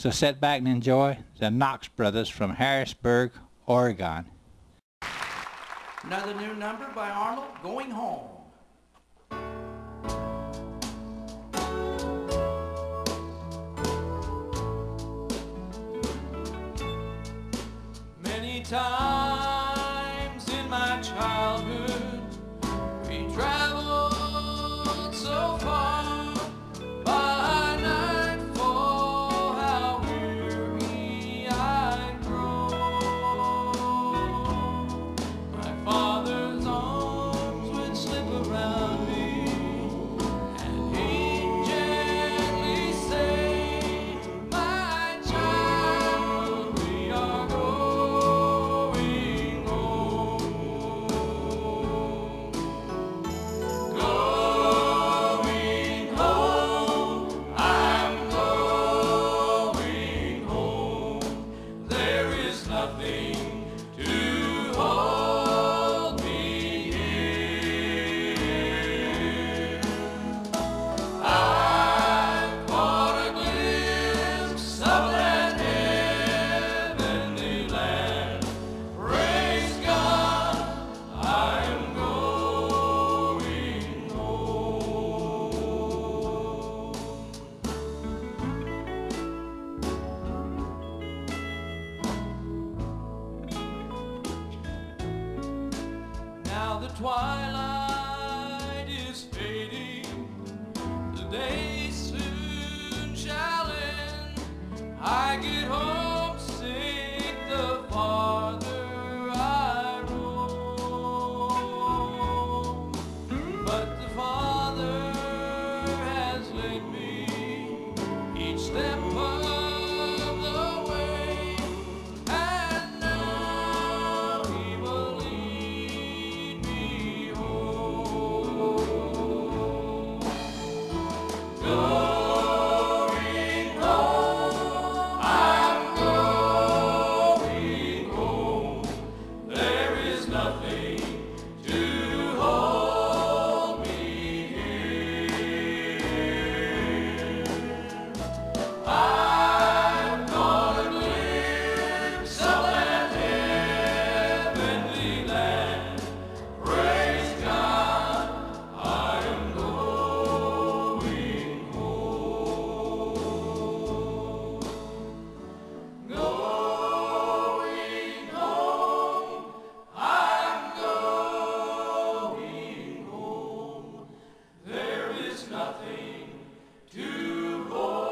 So sit back and enjoy the Knox Brothers from Harrisburg, Oregon. Another new number by Arnold, Going Home. Many times the twilight is fading, the day soon shall end. I get home. Nothing. to Lord.